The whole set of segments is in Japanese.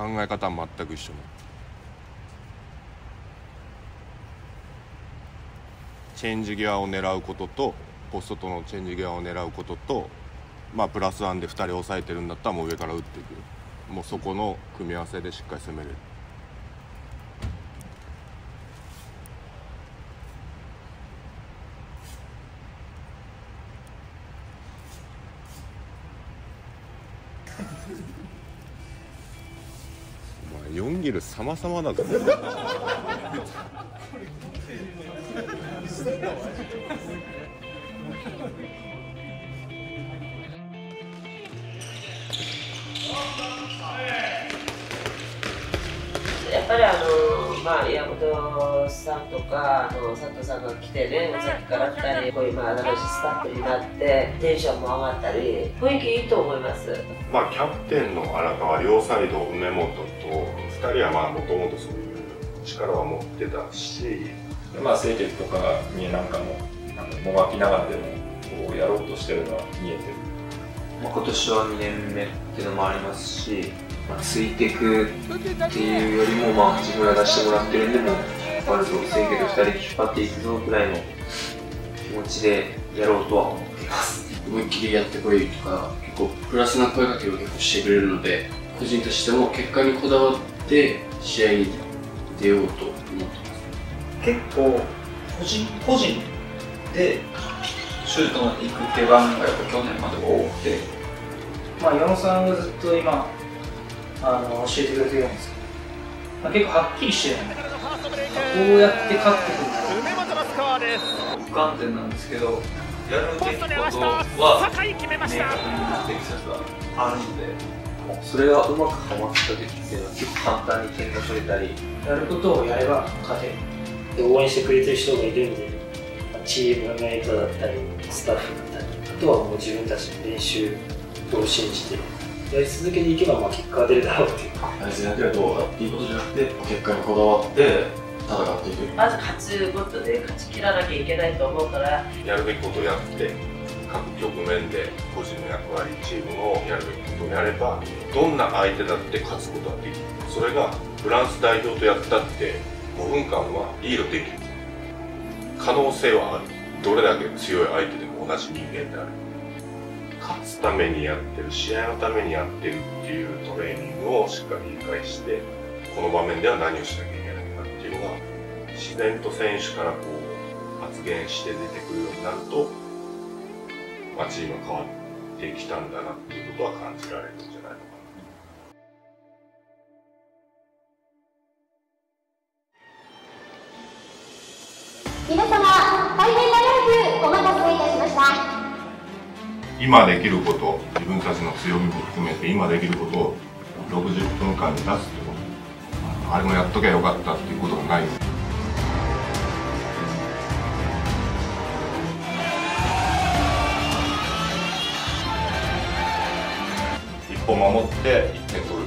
考え方は全く一緒チェンジ際を狙うこととポストとのチェンジ際を狙うこととまあプラスワンで2人抑えてるんだったらもう上から打っていく。もうそこの組み合わせでしっかり攻めれる。4ギル様々だぞ。まあ、山本さんとかあの佐藤さんが来てねお酒から2人こういうまあ新しいスタッフになってテンションも上がったり雰囲気いいと思います。まあキャプテンの荒川両サイド梅本と2人はまあもともとそういう力は持ってたし。まあ清潔とか見えなんかもあのもがきながらでもこうやろうとしてるのは見えてるまあ、今年は2年目っていうのもありますし、まあ、ついていくっていうよりも、まあ、自分が出してもらってるんでも引っ張るぞ清潔2人で引っ張っていくぞぐらいの気持ちでやろうとは思っています。思いっきりやってこいとか結構プラスな声かけを結構してくれるので個人としても結果にこだわって試合に出ようと思ってます。結構個人個人でシュートまで行くっていう場面がやっぱ去年まで多くて、まあ、矢野さんがずっと今あの教えてくれてるんですけど、まあ、結構はっきりしてるんでこうやって勝ってくる梅本のスコアです不完全なんですけどやるべきことは明確になってる説があるので。それがうまくはまった時っていうのは結構簡単に点が取れたり。やることをやれば勝てる。応援してくれてる人がいるんでチームメイトだったりスタッフだったりあとはもう自分たちの練習を信じてやり続けていけばまあ結果が出るだろうっていう。対戦だけはどうだっていうことじゃなくて結果にこだわって戦っていく？まず勝つことで勝ち切らなきゃいけないと思うから。やるべきことをやって各局面で個人の役割チームのやるべきことをやればどんな相手だって勝つことができる。それがフランス代表とやったって5分間はリードできる可能性はあるどれだけ強い相手でも同じ人間である勝つためにやってる試合のためにやってるっていうトレーニングをしっかり理解してこの場面では何をしなきゃいけないかっていうのが自然と選手からこう発言して出てくるようになると、まあ、チームが変わってきたんだなっていうことは感じられるんじゃないか。皆様大変長くお待たせいたしました。今できること自分たちの強みも含めて今できることを60分間に出すってこと。あれもやっときゃよかったっていうことがない。一歩守って1点取る。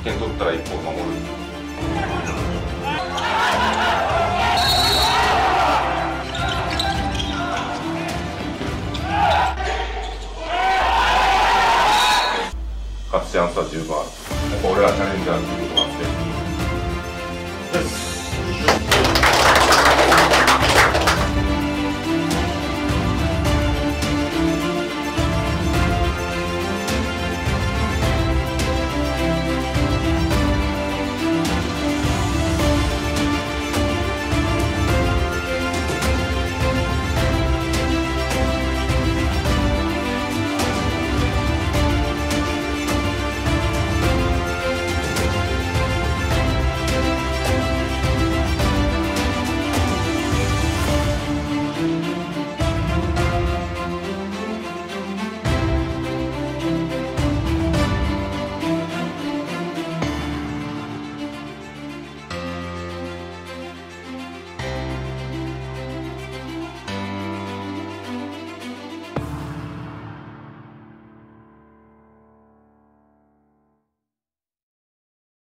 1点取ったら一歩守る。勝つチャンスは十分ある。やっぱ俺はチャレンジャーっていうことがあって。よし。